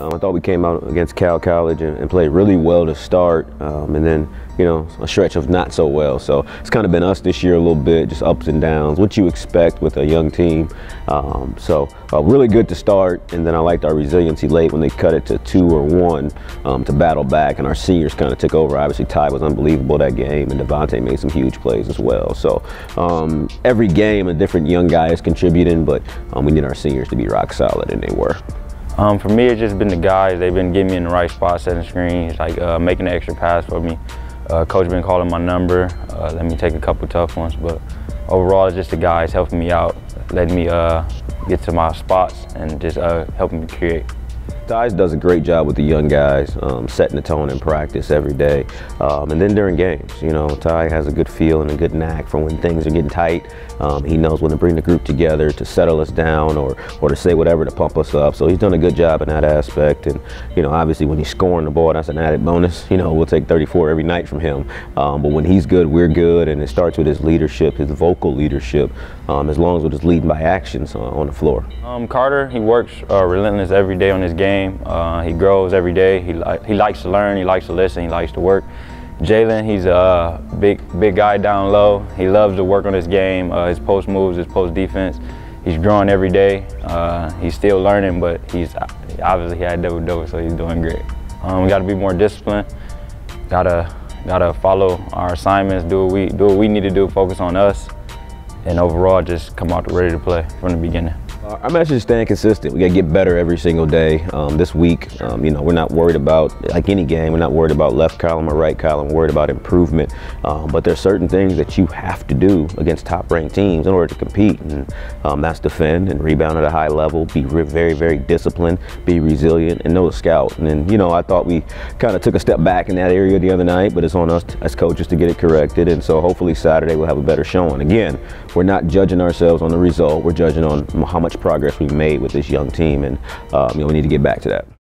Um, I thought we came out against Cal College and, and played really well to start, um, and then you know a stretch of not so well. So it's kind of been us this year a little bit, just ups and downs. What you expect with a young team. Um, so uh, really good to start, and then I liked our resiliency late when they cut it to two or one um, to battle back, and our seniors kind of took over. Obviously, Ty was unbelievable that game, and Devontae made some huge plays as well. So um, every game, a different young guy is contributing, but um, we need our seniors to be rock solid, and they were. Um, for me, it's just been the guys. They've been getting me in the right spot, setting screens, like uh, making the extra pass for me. Uh, coach been calling my number, uh, let me take a couple tough ones, but overall, it's just the guys helping me out, letting me uh, get to my spots, and just uh, helping me create. Ty's does a great job with the young guys, um, setting the tone in practice every day. Um, and then during games, you know, Ty has a good feel and a good knack for when things are getting tight. Um, he knows when to bring the group together to settle us down or, or to say whatever to pump us up. So he's done a good job in that aspect. And, you know, obviously when he's scoring the ball, that's an added bonus. You know, we'll take 34 every night from him. Um, but when he's good, we're good. And it starts with his leadership, his vocal leadership, um, as long as it's leading by actions on, on the floor. Um, Carter, he works uh, relentless every day on his game. Uh, he grows every day. He, li he likes to learn. He likes to listen. He likes to work. Jalen, he's a big, big guy down low. He loves to work on his game, uh, his post moves, his post defense. He's growing every day. Uh, he's still learning, but he's obviously he had double double, so he's doing great. Um, we got to be more disciplined. Gotta, gotta follow our assignments. Do what we do what we need to do. Focus on us, and overall, just come out ready to play from the beginning. Uh, our message is staying consistent. We got to get better every single day. Um, this week, um, you know, we're not worried about, like any game, we're not worried about left column or right column. We're worried about improvement. Um, but there's certain things that you have to do against top-ranked teams in order to compete. And um, that's defend and rebound at a high level, be very, very disciplined, be resilient, and know the scout. And then, you know, I thought we kind of took a step back in that area the other night, but it's on us as coaches to get it corrected. And so hopefully Saturday we'll have a better showing. Again, we're not judging ourselves on the result. We're judging on how much progress we've made with this young team, and um, you know, we need to get back to that.